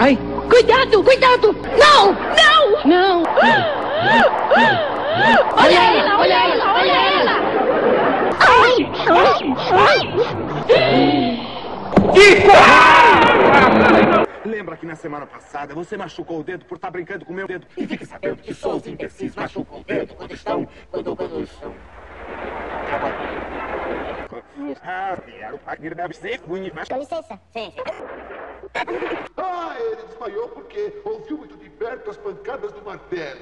Cuidado! Não! Não! Não! Olha ela, olha ela, olha ela! Ai! Ai! Lembra que na semana passada você machucou o dedo por estar brincando com o meu dedo? E fique sabendo que só os imbecis machucam o dedo quando estão. quando, quando estão. Ah, era o Wagner deve ser ruim, mas. Com licença. Sim. Ah, ele desmaiou porque ouviu muito de perto as pancadas do martelo.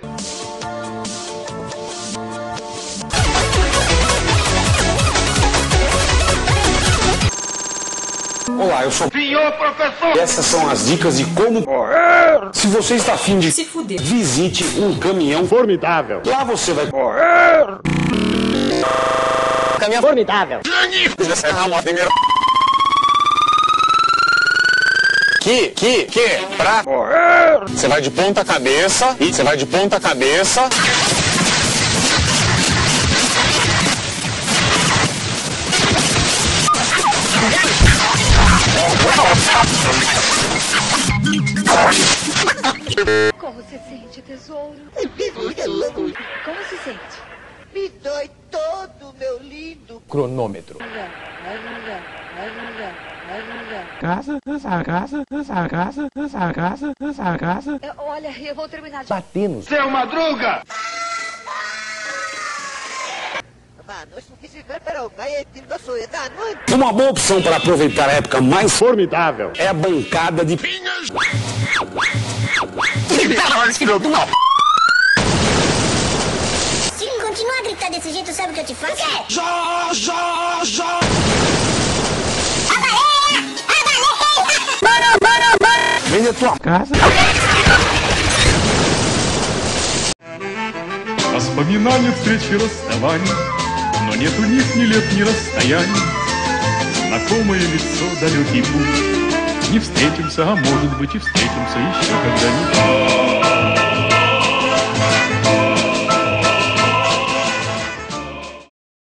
Olá, eu sou Senhor professor! essas são as dicas de como correr. Se você está afim de Se fuder. visite um caminhão Formidável. Lá você vai correr. Caminhão formidável. Que, que, que, pra correr. Você vai de ponta cabeça e você vai de ponta cabeça. Como se sente, tesouro? Como se sente? Me dói todo, meu lindo. Cronômetro. Casa, casa, casa, essa casa, essa casa. É, Olha, eu vou terminar de... Batemos. Seu Madruga! Eu, não. Uma boa opção para aproveitar a época mais Formidável. é a bancada de Se continuar a gritar desse jeito, sabe o que eu te faço? Já, já, já. Vende a tua Casa. Воспоминания встречи расставания, но нет у них ни лет, ни расстояний. Знакомое лицо, далекий путь. Не встретимся, а может быть и встретимся еще когда-нибудь.